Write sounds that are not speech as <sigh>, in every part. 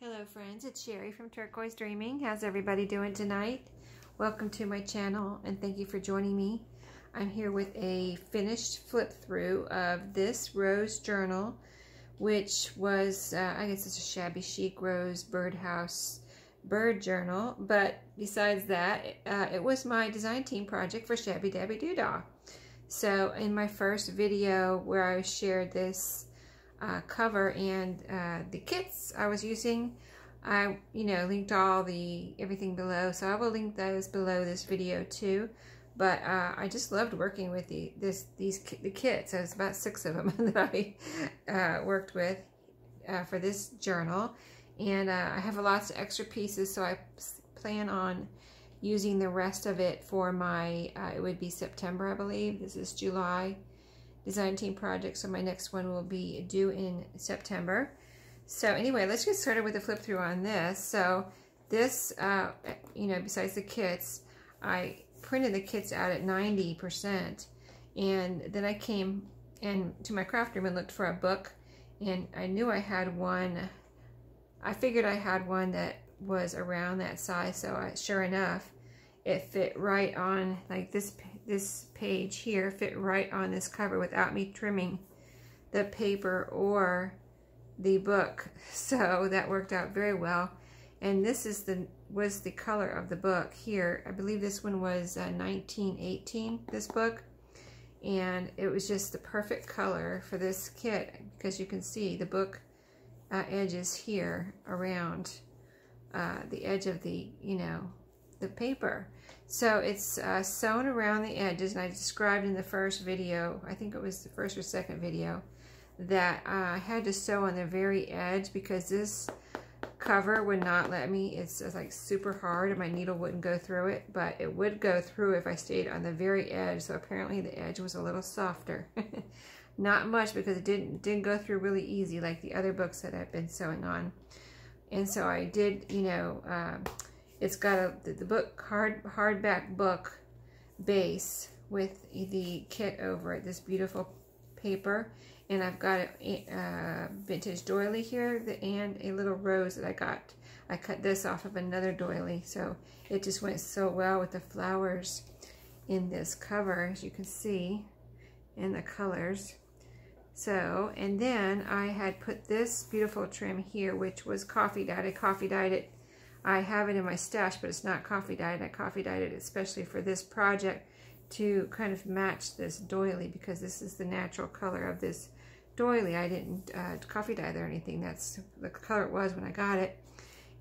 Hello friends, it's Sheree from Turquoise Dreaming. How's everybody doing tonight? Welcome to my channel and thank you for joining me. I'm here with a finished flip through of this rose journal which was, uh, I guess it's a shabby chic rose birdhouse bird journal but besides that uh, it was my design team project for Shabby Dabby Doodah. So in my first video where I shared this uh, cover and uh, the kits I was using. I, you know, linked all the, everything below, so I will link those below this video too. But uh, I just loved working with the, this, these, the kits. There's about six of them <laughs> that I uh, worked with uh, for this journal. And uh, I have lots of extra pieces, so I plan on using the rest of it for my, it would be September, I believe. This is July design team project. So my next one will be due in September. So anyway, let's get started with the flip through on this. So this, uh, you know, besides the kits, I printed the kits out at 90%. And then I came and to my craft room and looked for a book. And I knew I had one. I figured I had one that was around that size. So I, sure enough, it fit right on like this this page here fit right on this cover without me trimming the paper or the book. <laughs> So that worked out very well. And this is the was the color of the book here. I believe this one was uh, 1918, this book. And it was just the perfect color for this kit because you can see the book uh, edges here around uh, the edge of the, you know, the paper. So it's uh, sewn around the edges, and I described in the first video, I think it was the first or second video, that uh, I had to sew on the very edge because this cover would not let me. It's, it's like super hard and my needle wouldn't go through it, but it would go through if I stayed on the very edge. So apparently the edge was a little softer. <laughs> not much because it didn't, didn't go through really easy like the other books that I've been sewing on. And so I did, you know, uh, it's got a the, book hard hardback book base with the kit over it. This beautiful paper, and I've got a, a vintage doily here and a little rose that I got. I cut this off of another doily, so it just went so well with the flowers in this cover, as you can see, and the colors. So, and then I had put this beautiful trim here, which was coffee dyed. I coffee dyed it I have it in my stash, but it's not coffee dyed. I coffee dyed it especially for this project to kind of match this doily because this is the natural color of this doily. I didn't uh, coffee dye it or anything. That's the color it was when I got it.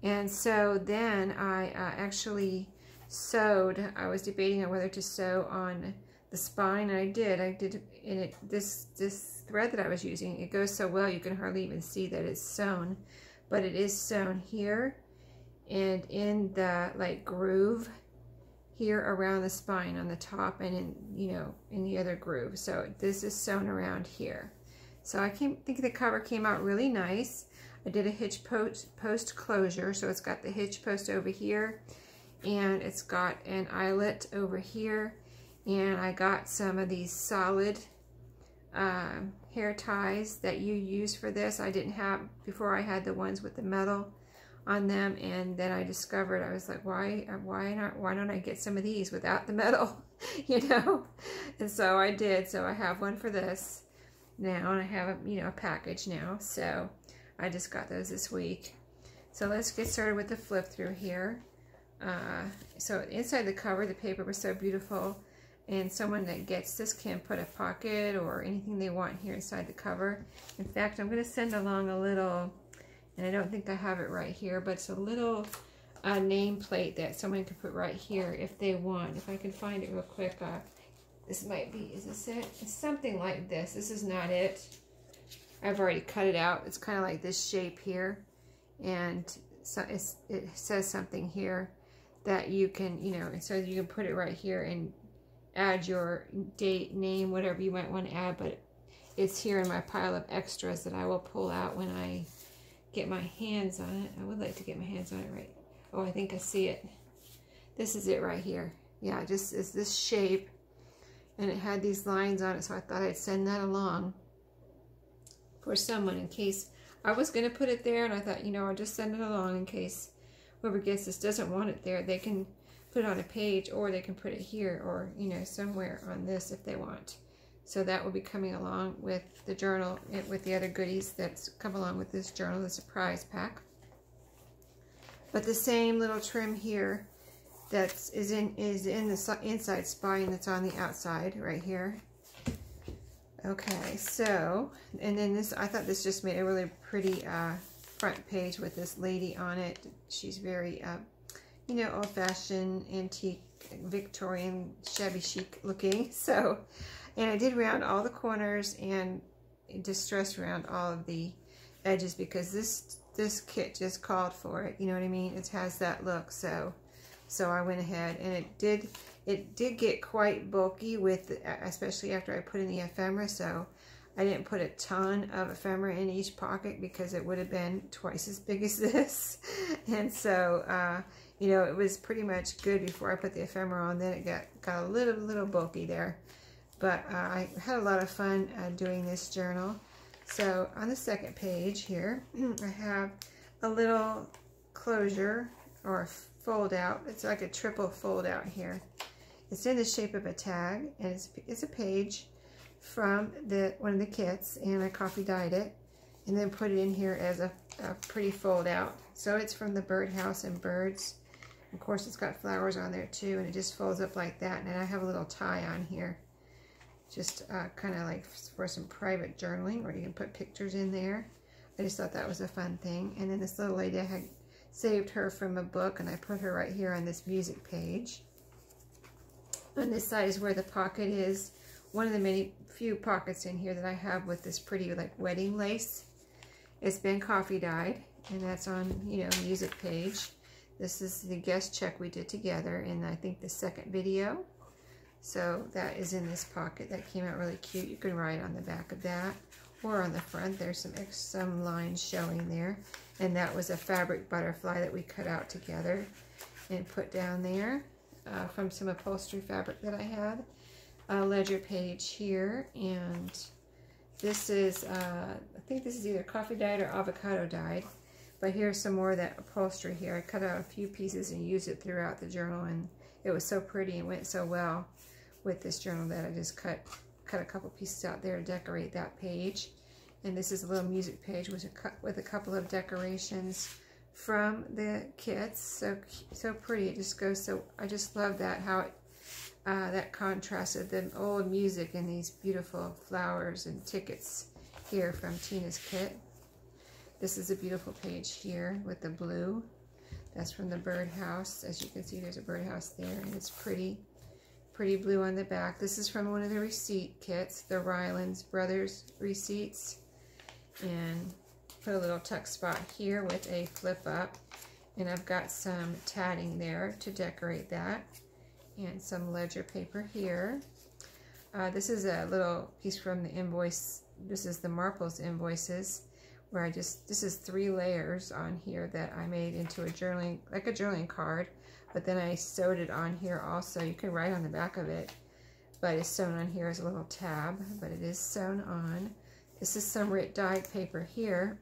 And so then I uh, actually sewed. I was debating on whether to sew on the spine, and I did. I did, and it, this, this thread that I was using, it goes so well you can hardly even see that it's sewn, but it is sewn here and in the like groove here around the spine on the top and in you know in the other groove. So this is sewn around here. So I came, think the cover came out really nice. I did a hitch post, post closure so it's got the hitch post over here and it's got an eyelet over here and I got some of these solid uh, hair ties that you use for this. I didn't have before I had the ones with the metal on them and then I discovered I was like why why not why don't I get some of these without the metal? <laughs> You know? And so I did. So I have one for this now and I have a you know a package now. So I just got those this week. So let's get started with the flip through here. Uh, so inside the cover the paper was so beautiful and someone that gets this can put a pocket or anything they want here inside the cover. In fact I'm going to send along a little and I don't think I have it right here, but it's a little uh, nameplate that someone can put right here if they want. If I can find it real quick. Uh, this might be, is this it? It's something like this. This is not it. I've already cut it out. It's kind of like this shape here. And so it says something here that you can, you know, so you can put it right here and add your date, name, whatever you might want to add. But it's here in my pile of extras that I will pull out when I get my hands on it. I would like to get my hands on it right. Oh, I think I see it. This is it right here. Yeah, just is this shape. And it had these lines on it, so I thought I'd send that along for someone in case I was going to put it there, and I thought, you know, I'll just send it along in case whoever gets this doesn't want it there. They can put it on a page, or they can put it here, or, you know, somewhere on this if they want. So that will be coming along with the journal, eh, with the other goodies that's come along with this journal, the surprise pack. But the same little trim here that's is in is in the inside spine that's on the outside right here. Okay, so and then this I thought this just made a really pretty uh, front page with this lady on it. She's very uh, you know old-fashioned antique Victorian shabby chic looking. <laughs> So and I did round all the corners and distress around all of the edges because this this kit just called for it. You know what I mean? It has that look. So so I went ahead and it did it did get quite bulky with especially after I put in the ephemera. So I didn't put a ton of ephemera in each pocket because it would have been twice as big as <laughs> this. and so uh, you know, it was pretty much good before I put the ephemera on. Then it got, got a little, little bulky there. But uh, I had a lot of fun uh, doing this journal. So on the second page here, <clears throat> I have a little closure or fold out. It's like a triple fold out here. It's in the shape of a tag, and it's, it's a page from the one of the kits, and I coffee dyed it, and then put it in here as a, a pretty fold out. So it's from the birdhouse and birds. Of course, it's got flowers on there too, and it just folds up like that. And I have a little tie on here, just uh, kind of like for some private journaling, where you can put pictures in there. I just thought that was a fun thing. And then this little lady I had saved her from a book and I put her right here on this music page. On this side is where the pocket is. One of the many few pockets in here that I have with this pretty like wedding lace. It's been coffee dyed and that's on, you know, music page. This is the guest check we did together in I think the second video. So that is in this pocket. That came out really cute. You can write on the back of that or on the front. There's some some lines showing there. And that was a fabric butterfly that we cut out together and put down there uh, from some upholstery fabric that I had. A ledger page here. And this is, uh, I think this is either coffee dyed or avocado dyed. But here's some more of that upholstery here. I cut out a few pieces and used it throughout the journal. And it was so pretty and went so well with this journal that I just cut cut a couple pieces out there to decorate that page. And this is a little music page with a, with a couple of decorations from the kits. So so pretty. It just goes so, I just love that, how it, uh, that contrasted the old music and these beautiful flowers and tickets here from Tina's kit. This is a beautiful page here with the blue. That's from the birdhouse. As you can see, there's a birdhouse there, and it's pretty pretty blue on the back. This is from one of the receipt kits, the Rylands Brothers receipts. And put a little tuck spot here with a flip up. And I've got some tatting there to decorate that. And some ledger paper here. Uh, this is a little piece from the invoice. This is the Marples invoices where I just, this is three layers on here that I made into a journaling, like a journaling card but then I sewed it on here also. You can write on the back of it, but it's sewn on here as a little tab, but it is sewn on. This is some Rit dyed paper here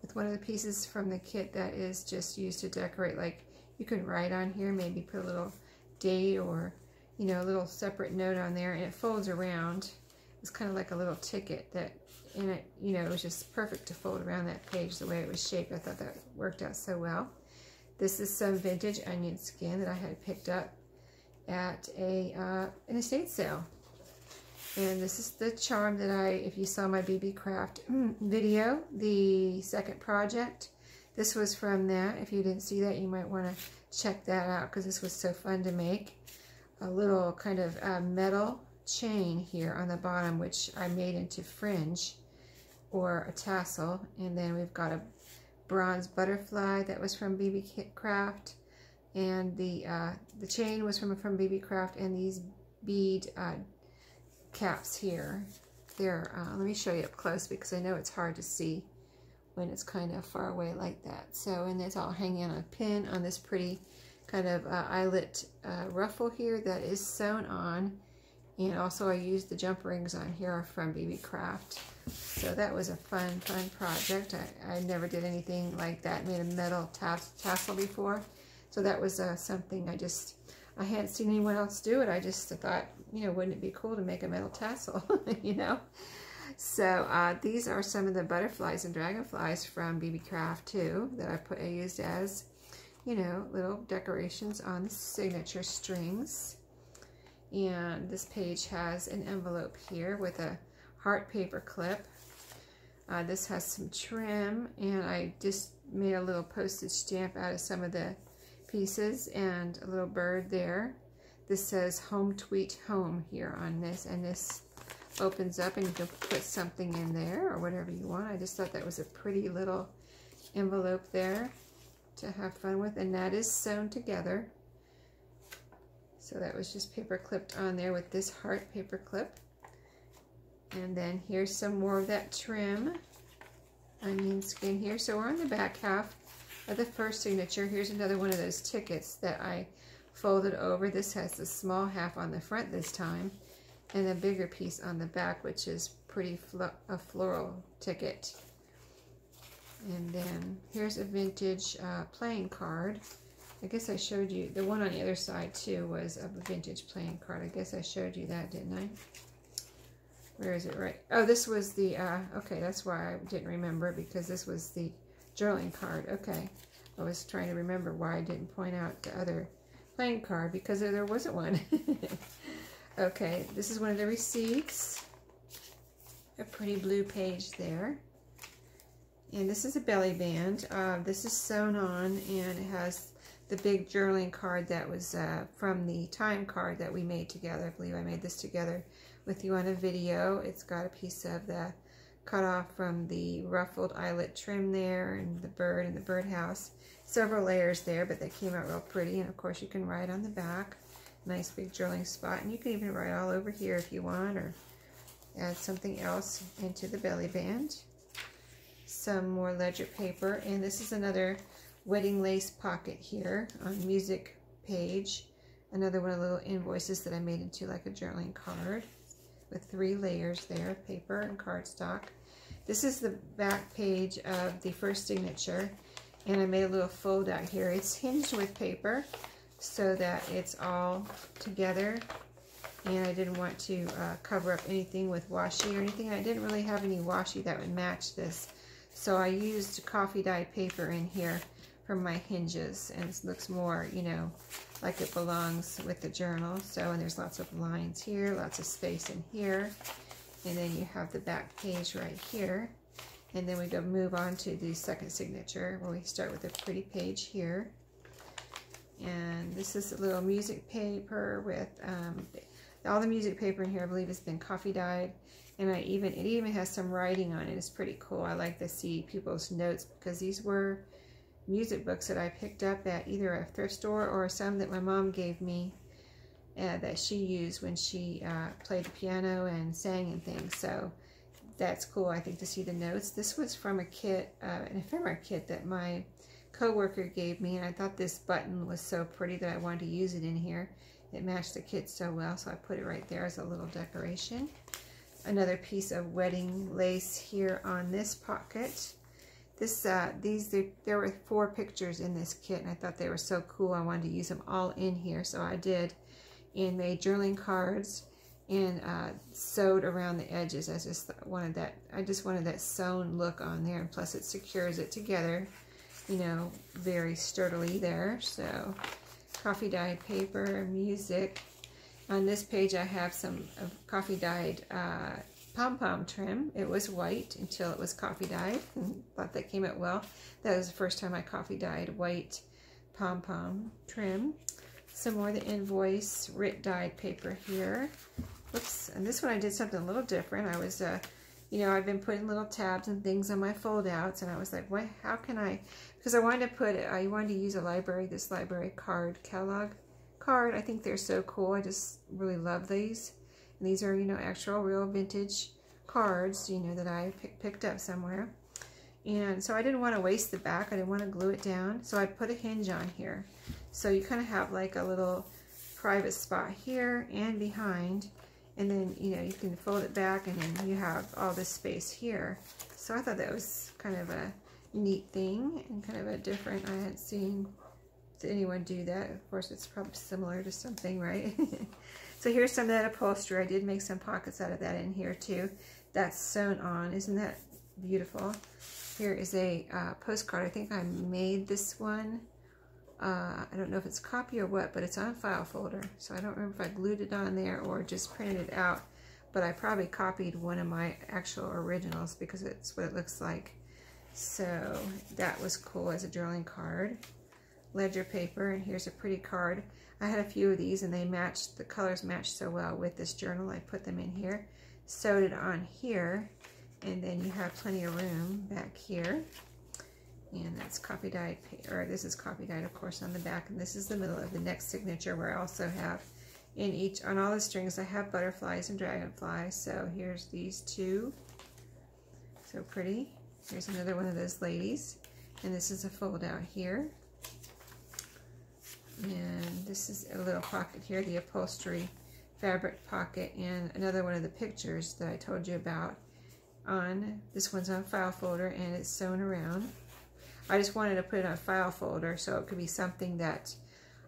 with one of the pieces from the kit that is just used to decorate. Like you can write on here, maybe put a little date or, you know, a little separate note on there and it folds around. It's kind of like a little ticket that in it, you know, it was just perfect to fold around that page the way it was shaped. I thought that worked out so well. This is some vintage onion skin that I had picked up at a uh, an estate sale. And this is the charm that I, if you saw my BB Craft video, the second project, this was from that. If you didn't see that, you might want to check that out because this was so fun to make. A little kind of uh, metal chain here on the bottom, which I made into fringe or a tassel. And then we've got a bronze butterfly that was from BB Craft. And the uh, the chain was from, from BB Craft. And these bead uh, caps here. There, uh, let me show you up close because I know it's hard to see when it's kind of far away like that. So, and it's all hanging on a pin on this pretty kind of uh, eyelet uh, ruffle here that is sewn on And also I used the jump rings on here from BB Craft. So that was a fun, fun project. I, I never did anything like that, made a metal tassel before. So that was uh, something I just, I hadn't seen anyone else do it. I just thought, you know, wouldn't it be cool to make a metal tassel, <laughs> you know? So uh, these are some of the butterflies and dragonflies from BB Craft too that I put I used as, you know, little decorations on the signature strings. And this page has an envelope here with a heart paper clip. Uh, this has some trim and I just made a little postage stamp out of some of the pieces and a little bird there. This says home tweet home here on this and this opens up and you can put something in there or whatever you want. I just thought that was a pretty little envelope there to have fun with and that is sewn together. So that was just paper clipped on there with this heart paper clip. And then here's some more of that trim onion skin here. So we're on the back half of the first signature. Here's another one of those tickets that I folded over. This has the small half on the front this time and a bigger piece on the back, which is pretty a floral ticket. And then here's a vintage uh, playing card. I guess I showed you, the one on the other side too was a vintage playing card. I guess I showed you that, didn't I? Where is it right? Oh, this was the, uh, okay, that's why I didn't remember because this was the journaling card. Okay. I was trying to remember why I didn't point out the other playing card because there wasn't one. <laughs> Okay, this is one of the receipts. A pretty blue page there. And this is a belly band. Uh, this is sewn on and it has the big journaling card that was uh, from the time card that we made together. I believe I made this together with you on a video. It's got a piece of the cut off from the ruffled eyelet trim there and the bird and the birdhouse. Several layers there, but they came out real pretty. And of course you can write on the back nice big journaling spot. And you can even write all over here if you want or add something else into the belly band. Some more ledger paper. And this is another wedding lace pocket here on music page. Another one of the little invoices that I made into like a journaling card with three layers there paper and cardstock. This is the back page of the first signature and I made a little fold out here. It's hinged with paper so that it's all together and I didn't want to uh, cover up anything with washi or anything. I didn't really have any washi that would match this. So I used coffee dyed paper in here for my hinges and it looks more, you know, like it belongs with the journal. So, and there's lots of lines here, lots of space in here. And then you have the back page right here. And then we go move on to the second signature where we start with a pretty page here. And this is a little music paper with um, all the music paper in here, I believe, has been coffee dyed. And I even it even has some writing on it. It's pretty cool. I like to see people's notes because these were music books that I picked up at either a thrift store or some that my mom gave me uh, that she used when she uh, played the piano and sang and things. So that's cool, I think, to see the notes. This was from a kit, uh, an ephemera kit that my coworker gave me, and I thought this button was so pretty that I wanted to use it in here. It matched the kit so well, so I put it right there as a little decoration. Another piece of wedding lace here on this pocket. This, uh, these, there, were four pictures in this kit, and I thought they were so cool. I wanted to use them all in here, so I did, and made journaling cards and uh, sewed around the edges. I just wanted that. I just wanted that sewn look on there, and plus it secures it together you know, very sturdily there. So coffee dyed paper, music. On this page I have some coffee dyed uh, pom-pom trim. It was white until it was coffee dyed. Thought that came out well. That was the first time I coffee dyed white pom-pom trim. Some more the invoice RIT dyed paper here. Whoops. And this one I did something a little different. I was uh, you know, I've been putting little tabs and things on my fold outs and I was like, what, how can I, because I wanted to put, I wanted to use a library, this library card, catalog card. I think they're so cool. I just really love these. And these are, you know, actual real vintage cards, you know, that I pick, picked up somewhere. And so I didn't want to waste the back. I didn't want to glue it down. So I put a hinge on here. So you kind of have like a little private spot here and behind And then, you know, you can fold it back and then you have all this space here. So I thought that was kind of a neat thing and kind of a different, I hadn't seen anyone do that. Of course, it's probably similar to something, right? <laughs> so here's some of that upholstery. I did make some pockets out of that in here too. That's sewn on. Isn't that beautiful? Here is a uh, postcard. I think I made this one. Uh, I don't know if it's copy or what, but it's on file folder. So I don't remember if I glued it on there or just printed it out. But I probably copied one of my actual originals because it's what it looks like. So that was cool as a drawing card. Ledger paper, and here's a pretty card. I had a few of these and they matched, the colors matched so well with this journal. I put them in here, sewed it on here, and then you have plenty of room back here. And that's coffee dyed, or this is coffee dyed, of course, on the back. And this is the middle of the next signature where I also have in each, on all the strings, I have butterflies and dragonflies. So here's these two. So pretty. Here's another one of those ladies. And this is a fold out here. And this is a little pocket here, the upholstery fabric pocket. And another one of the pictures that I told you about on, this one's on file folder and it's sewn around. I just wanted to put it on file folder so it could be something that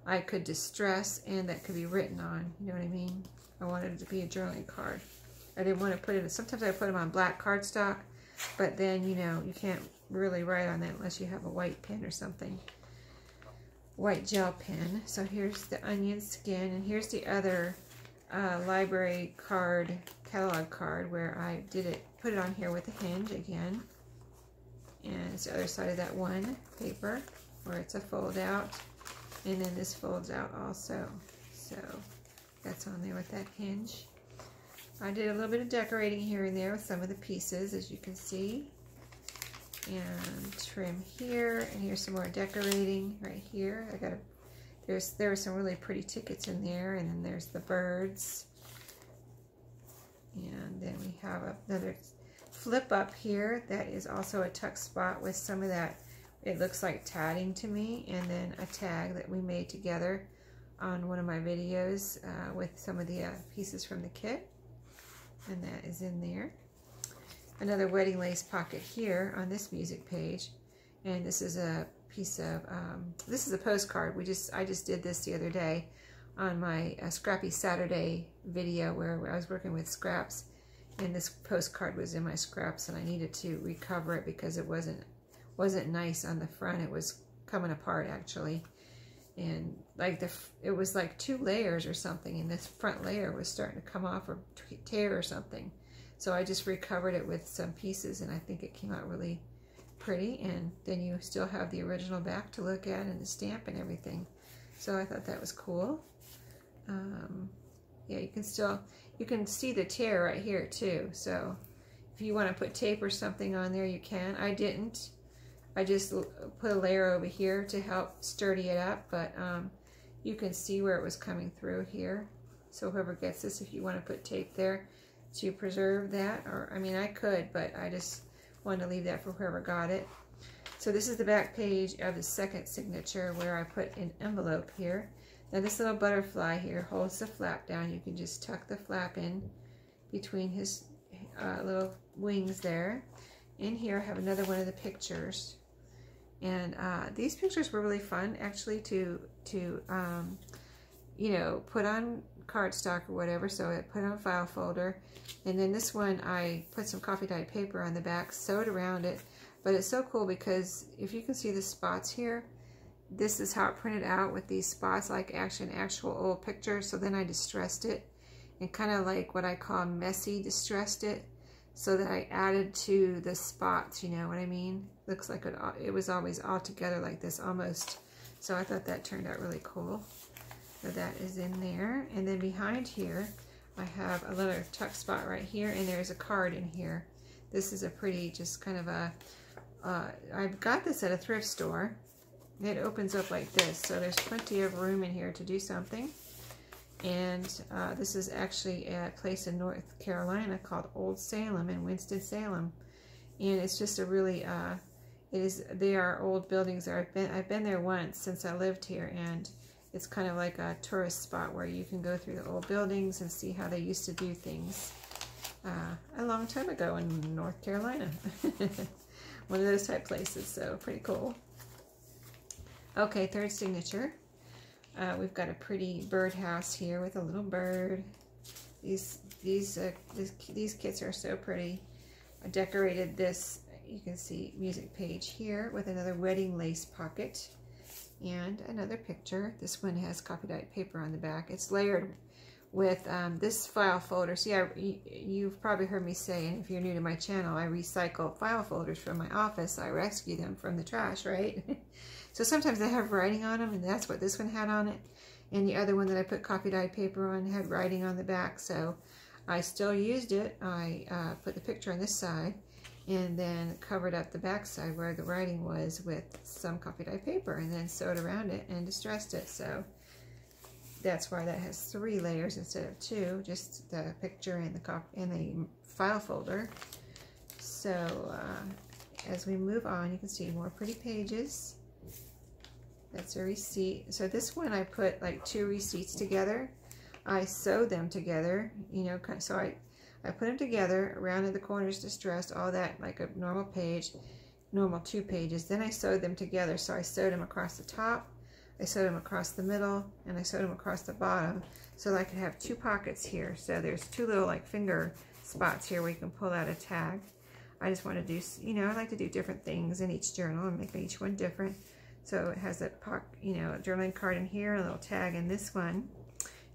I could distress and that could be written on. You know what I mean? I wanted it to be a journaling card. I didn't want to put it, sometimes I put them on black cardstock, but then, you know, you can't really write on that unless you have a white pen or something. White gel pen. So here's the onion skin, and here's the other uh, library card, catalog card, where I did it, put it on here with a hinge again. And it's the other side of that one paper, where it's a fold out. And then this folds out also. So that's on there with that hinge. I did a little bit of decorating here and there with some of the pieces, as you can see. And trim here, and here's some more decorating right here. I got a, there's there are some really pretty tickets in there, and then there's the birds. And then we have another flip up here that is also a tuck spot with some of that, it looks like tatting to me, and then a tag that we made together on one of my videos uh, with some of the uh, pieces from the kit and that is in there. Another wedding lace pocket here on this music page, and this is a piece of um, this is a postcard. We just I just did this the other day on my uh, Scrappy Saturday video where, I was working with scraps, and this postcard was in my scraps, and I needed to recover it because it wasn't wasn't nice on the front. It was coming apart actually and like the it was like two layers or something and this front layer was starting to come off or tear or something so I just recovered it with some pieces and I think it came out really pretty and then you still have the original back to look at and the stamp and everything. So I thought that was cool. Um, yeah you can still you can see the tear right here too. So if you want to put tape or something on there you can. I didn't. I just put a layer over here to help sturdy it up, but um, you can see where it was coming through here. So whoever gets this, if you want to put tape there to preserve that, or I mean I could, but I just wanted to leave that for whoever got it. So this is the back page of the second signature where I put an envelope here. Now this little butterfly here holds the flap down. You can just tuck the flap in between his uh, little wings there. In here I have another one of the pictures and uh, these pictures were really fun, actually, to, to um, you know, put on cardstock or whatever. So I put on a file folder. And then this one, I put some coffee dyed paper on the back, sewed around it. But it's so cool because if you can see the spots here, this is how it printed out with these spots, like actually an actual old picture. So then I distressed it and kind of like what I call messy distressed it so that I added to the spots, you know what I mean? Looks like it, it was always all together like this almost. So I thought that turned out really cool. So that is in there. And then behind here, I have a little tuck spot right here, and there's a card in here. This is a pretty, just kind of a. Uh, I've got this at a thrift store. It opens up like this, so there's plenty of room in here to do something. And uh, this is actually a place in North Carolina called Old Salem in Winston-Salem. And it's just a really, uh, it is, they are old buildings. I've been, I've been there once since I lived here. And it's kind of like a tourist spot where you can go through the old buildings and see how they used to do things uh, a long time ago in North Carolina. <laughs> One of those type places, so pretty cool. Okay, third signature. Uh, we've got a pretty birdhouse here with a little bird. These these uh, this, these kits are so pretty. I decorated this, you can see music page here with another wedding lace pocket and another picture. This one has coffee dyed paper on the back. It's layered with um, this file folder. See, I, you've probably heard me say, and if you're new to my channel, I recycle file folders from my office. I rescue them from the trash, right? <laughs> so sometimes they have writing on them, and that's what this one had on it. And the other one that I put coffee dyed paper on had writing on the back, so I still used it. I uh, put the picture on this side, and then covered up the back side where the writing was with some coffee dye paper and then sewed around it and distressed it. So that's why that has three layers instead of two, just the picture and the cop and the file folder. So uh, as we move on, you can see more pretty pages. That's a receipt. So this one I put like two receipts together. I sewed them together, you know, so I I put them together, rounded the corners distressed, all that like a normal page, normal two pages. Then I sewed them together. So I sewed them across the top, I sewed them across the middle, and I sewed them across the bottom so that I could have two pockets here. So there's two little like finger spots here where you can pull out a tag. I just want to do, you know, I like to do different things in each journal and make each one different. So it has a, you know, a journaling card in here, a little tag in this one.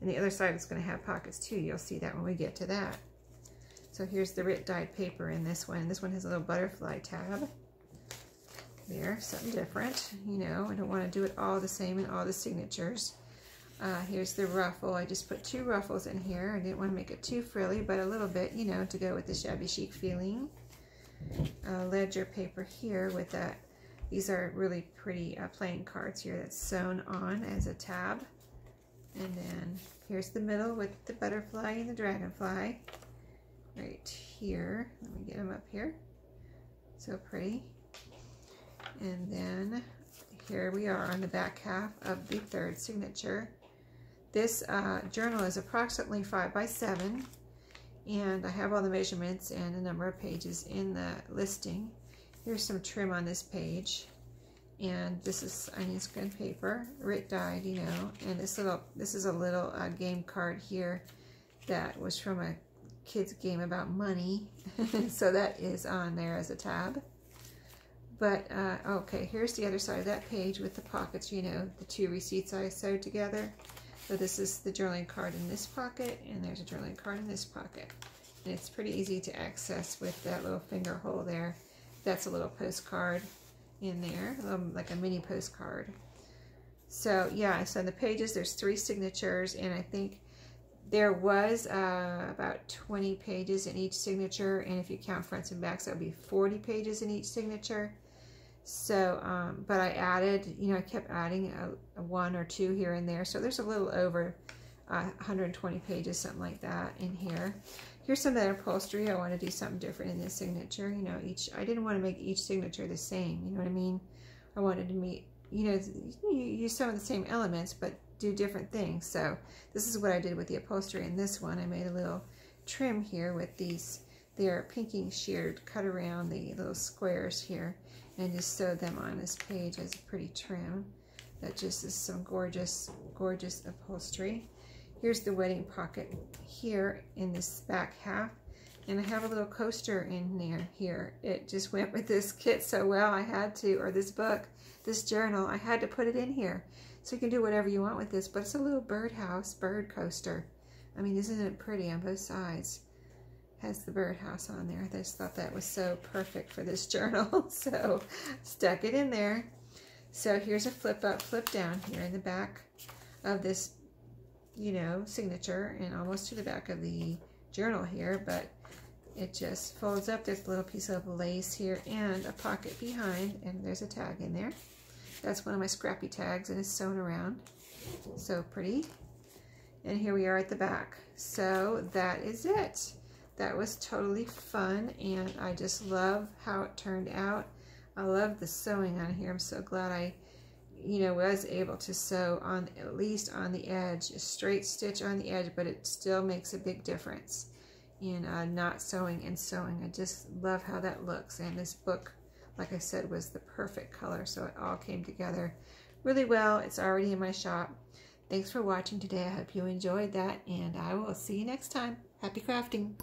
And the other side is going to have pockets too. You'll see that when we get to that. So here's the RIT dyed paper in this one. This one has a little butterfly tab. There, something different. You know, I don't want to do it all the same in all the signatures. Uh, here's the ruffle. I just put two ruffles in here. I didn't want to make it too frilly, but a little bit, you know, to go with the shabby chic feeling. Uh, ledger paper here with that. These are really pretty uh, playing cards here that's sewn on as a tab. And then here's the middle with the butterfly and the dragonfly right here. Let me get them up here. So pretty. And then here we are on the back half of the third signature. This uh, journal is approximately 5 by 7 and I have all the measurements and the number of pages in the listing. Here's some trim on this page and this is onion skin paper, Rit dyed, you know, and this little this is a little uh, game card here that was from a kids game about money. <laughs> so that is on there as a tab. But, uh, okay, here's the other side of that page with the pockets, you know, the two receipts I sewed together. So this is the journaling card in this pocket, and there's a journaling card in this pocket. And it's pretty easy to access with that little finger hole there. That's a little postcard in there, like a mini postcard. So yeah, so in the pages, there's three signatures, and I think there was uh, about 20 pages in each signature, and if you count fronts and backs, that would be 40 pages in each signature. So, um, but I added, you know, I kept adding a, a, one or two here and there. So there's a little over uh, 120 pages, something like that in here. Here's some of that upholstery. I want to do something different in this signature. You know, each, I didn't want to make each signature the same. You know what I mean? I wanted to meet, you know, use some of the same elements, but do different things. So this is what I did with the upholstery in this one. I made a little trim here with these, they're pinking sheared, cut around the little squares here and just sewed them on this page as a pretty trim. That just is some gorgeous, gorgeous upholstery. Here's the wedding pocket here in this back half. And I have a little coaster in there here. It just went with this kit so well I had to, or this book, this journal, I had to put it in here. So you can do whatever you want with this, but it's a little birdhouse bird coaster. I mean, isn't it pretty on both sides? Has the birdhouse on there. I just thought that was so perfect for this <laughs> journal. so stuck it in there. So here's a flip up, flip down here in the back of this, you know, signature and almost to the back of the journal here, but it just folds up. There's a little piece of lace here and a pocket behind, and there's a tag in there. That's one of my scrappy tags and it's sewn around. So pretty. And here we are at the back. So that is it. That was totally fun and I just love how it turned out. I love the sewing on here. I'm so glad I you know, was able to sew on at least on the edge, a straight stitch on the edge, but it still makes a big difference in uh, not sewing and sewing. I just love how that looks. And this book, like I said, was the perfect color. So it all came together really well. It's already in my shop. Thanks for watching today. I hope you enjoyed that. And I will see you next time. Happy crafting.